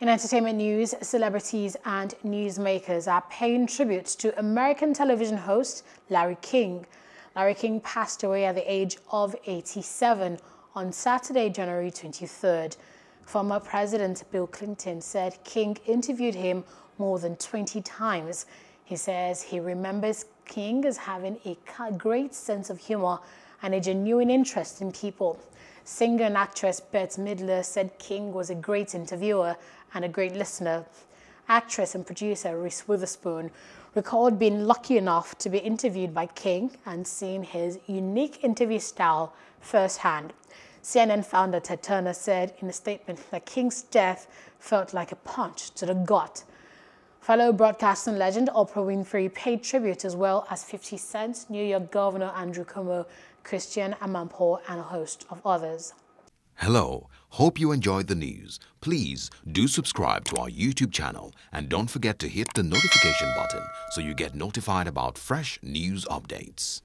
In entertainment news, celebrities and newsmakers are paying tribute to American television host Larry King. Larry King passed away at the age of 87 on Saturday, January 23rd. Former President Bill Clinton said King interviewed him more than 20 times. He says he remembers King as having a great sense of humor and a genuine interest in people. Singer and actress Bette Midler said King was a great interviewer and a great listener. Actress and producer Reese Witherspoon recalled being lucky enough to be interviewed by King and seeing his unique interview style firsthand. CNN founder Ted Turner said in a statement that King's death felt like a punch to the gut. Fellow broadcasting legend Oprah Winfrey paid tribute as well as 50 Cent, New York Governor Andrew Cuomo, Christiane Amanpour, and a host of others. Hello, hope you enjoyed the news. Please do subscribe to our YouTube channel and don't forget to hit the notification button so you get notified about fresh news updates.